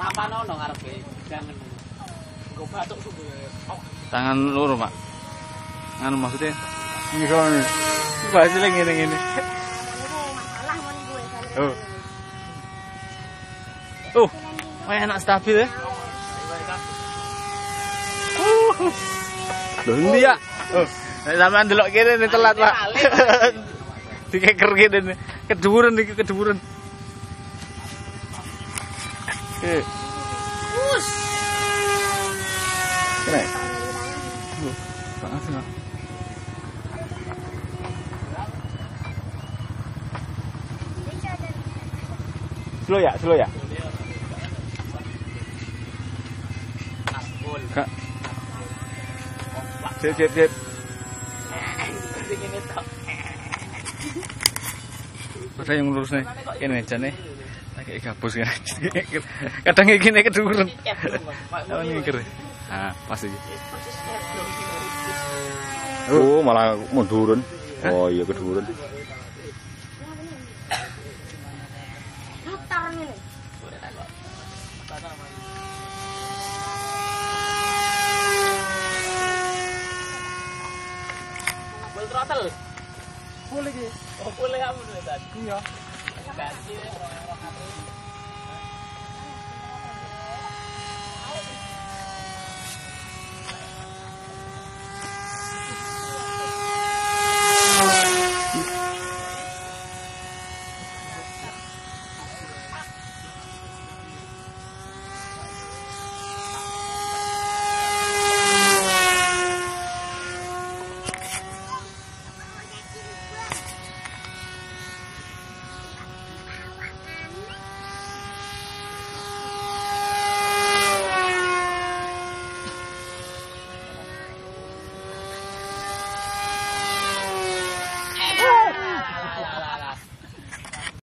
Papan ono ngarepe. Jangan. Engko batuk subuh ya. Tangan loro, Pak. Nganu maksudnya? Ini kan. Bahasa lagi ngene ngene. masalah mau gue Oh. Oh, wah enak stabil ya. Loh, ini ya. Oh, nek sampean delok kene telat, Pak. Dikeker kene. Keduren iki keduren. Eh. Us. Kene. Loh, panas enggak? Slow ya, slow ya. Kak. Sip, sip, sip. Ada yang lurus nih, ini aja nih. Kayak gabus kan. Kadang kayak gini keduren. Oh, mikir. Ah, pasti. Oh, malah munduran. Oh iya nih. Full throttle. Full iki. Oh, full kamu dulu tadi. Iya. 感谢我